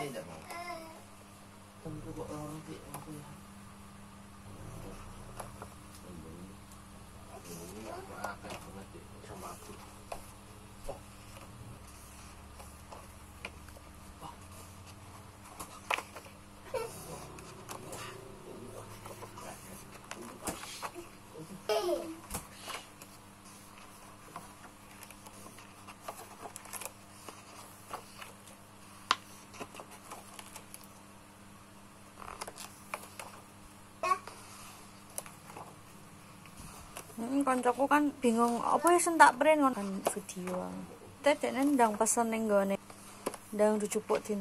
哎，怎么又饿了？别饿了。嗯。别饿了啊！快点，别饿上马 Hmm, kancaku kan bingung apa ya sentak print kan video. Tete neng dang pesan neng gue neng dang dicupuk tin.